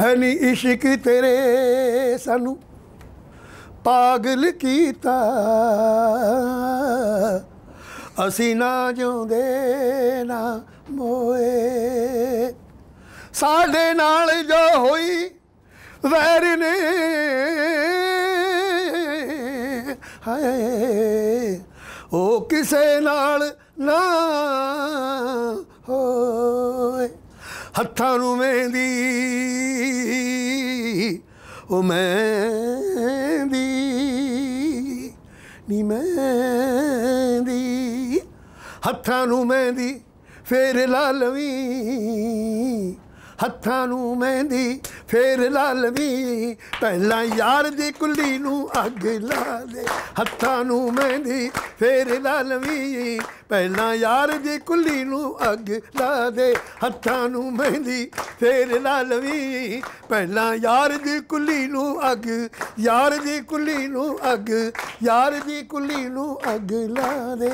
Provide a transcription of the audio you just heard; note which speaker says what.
Speaker 1: ਹੈ ਨੀ ਇਸ਼ਕ ਤੇਰੇ ਸਾਨੂੰ। ਪਾਗਲ ਕੀਤਾ। ਅਸੀਂ ਨਾ ਜਿਉਂਦੇ, ਨਾ ਮੋਏ। ਸਾਡੇ ਨਾਲ ਜੋ ਹੋਈ, ਵੈਰ ਨੇ। ਹਾਏ, ਉਹ ਕਿਸੇ ਨਾਲ ਨਾ ਹੱਥਾਂ ਨੂੰ ਮਹਿੰਦੀ ਉਹ ਮਹਿੰਦੀ ਨੀ ਮਹਿੰਦੀ। ਹੱਥਾਂ ਨੂੰ ਮਹਿੰਦੀ ਫੇਰ ਲਾ ਲਵੀਂ ਹੱਥਾਂ ਨੂੰ ਮਹਿੰਦੀ, ਫੇਰ ਲਾ ਲਵੀਂ ਪਹਿਲਾਂ ਯਾਰ ਦੀ ਕੁੱਲੀ ਨੂੰ ਅੱਗ ਲਾ ਦੇ। ਹੱਥਾਂ ਨੂੰ ਮਹਿੰਦੀ, ਫੇਰ ਲਾ ਲਵੀਂ ਪਹਿਲਾਂ ਯਾਰ ਦੀ ਕੁੱਲੀ ਨੂੰ ਅੱਗ ਲਾ ਦੇ। ਹੱਥਾਂ ਨੂੰ ਮਹਿੰਦੀ, ਫੇਰ ਲਾ ਲਵੀਂ ਪਹਿਲਾਂ ਯਾਰ ਦੀ ਕੁੱਲੀ ਨੂੰ ਅੱਗ, ਯਾਰ ਦੀ ਕੁੱਲੀ ਨੂੰ ਅੱਗ, ਯਾਰ ਦੀ ਕੁੱਲੀ ਨੂੰ ਅੱਗ ਲਾ ਦੇ।